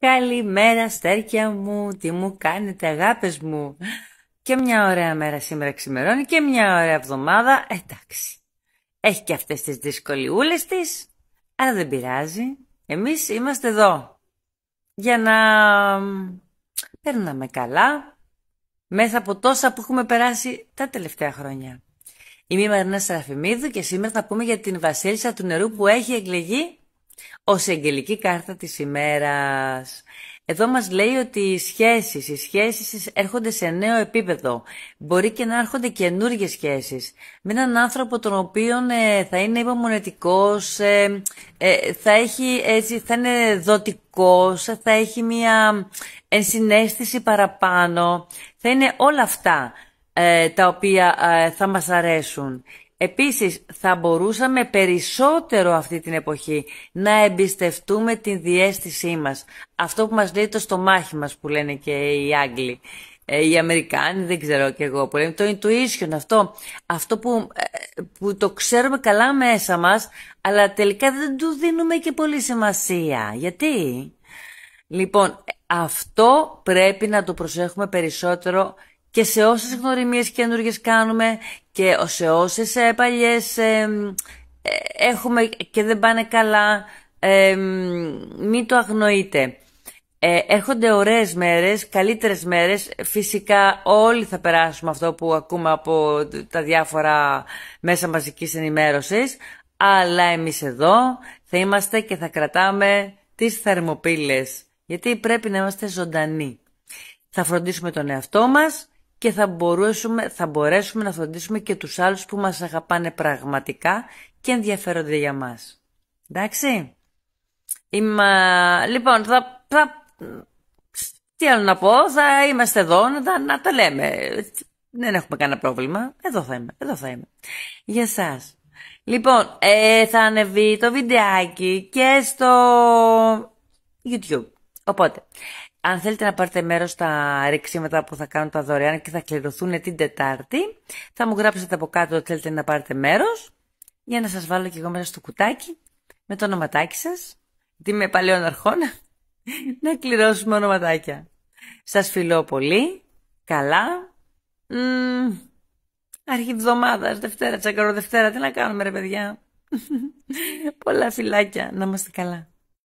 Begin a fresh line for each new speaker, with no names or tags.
Καλημέρα στέρκια μου, τι μου κάνετε αγάπες μου; Και μια ωραία μέρα σήμερα ξημερώνει και μια ωραία εβδομάδα, εντάξει. Έχει και αυτές τις δυσκολιούλες της, αλλά δεν πειράζει. Εμείς είμαστε εδώ για να παίρναμε καλά μέσα από τόσα που έχουμε περάσει τα τελευταία χρόνια. Είμαι η Μαρίνα Σαραφημίδου και σήμερα θα πούμε για την βασίλισσα του νερού που έχει εκλεγεί ως εγγελική κάρτα της ημέρας. Εδώ μας λέει ότι οι σχέσεις, οι σχέσεις έρχονται σε νέο επίπεδο. Μπορεί και να έρχονται καινούργιες σχέσεις. Με έναν άνθρωπο τον οποίο ε, θα είναι υπομονετικός, ε, ε, θα, έχει, έτσι, θα είναι δοτικός, θα έχει μια ενσυναίσθηση παραπάνω. Θα είναι όλα αυτά τα οποία θα μας αρέσουν. Επίσης θα μπορούσαμε περισσότερο αυτή την εποχή να εμπιστευτούμε την διέστησή μας. Αυτό που μας λέει το στομάχι μας που λένε και οι Άγγλοι. Ε, οι Αμερικάνοι, δεν ξέρω και εγώ που λένε, το intuition αυτό, αυτό που, ε, που το ξέρουμε καλά μέσα μας, αλλά τελικά δεν του δίνουμε και πολύ σημασία. Γιατί; Λοιπόν, αυτό πρέπει να το προσέχουμε περισσότερο και σε όσες γνωριμίες καινούργιες κάνουμε και σε όσες ε, παλιές ε, έχουμε και δεν πάνε καλά, ε, μην το αγνοείτε. Ε, έρχονται ωραίες μέρες, καλύτερες μέρες. Φυσικά όλοι θα περάσουμε αυτό που ακούμε από τα διάφορα μέσα μαζικής ενημέρωσης. Αλλά εμείς εδώ θα είμαστε και θα κρατάμε τις θερμοπύλες. Γιατί πρέπει να είμαστε ζωντανοί. Θα φροντίσουμε τον εαυτό μας και θα μπορέσουμε, θα μπορέσουμε να φροντίσουμε και τους άλλους που μας αγαπάνε πραγματικά και ενδιαφέρονται για μας. Εντάξει. Είμαι... Λοιπόν, θα, θα... Τι άλλο να πω, θα είμαστε εδώ να, να τα λέμε. Δεν έχουμε κανένα πρόβλημα. Εδώ θα είμαι, εδώ θα είμαι. Για σας. Λοιπόν, ε, θα ανεβεί το βιντεάκι και στο YouTube. Οπότε, αν θέλετε να πάρετε μέρος στα ρεξίματα που θα κάνουν τα δωρεάν και θα κληρωθούν την Τετάρτη, θα μου γράψετε από κάτω ότι θέλετε να πάρετε μέρος για να σας βάλω και εγώ μέσα στο κουτάκι με το ονοματάκι σας, γιατί είμαι παλαιών αρχών, να κληρώσουμε ονοματάκια. Σας φιλώ πολύ, καλά, μ, αρχή εβδομάδας, Δευτέρα, τσακαρό Δευτέρα, τι να κάνουμε ρε παιδιά. Πολλά φιλάκια, να είμαστε καλά.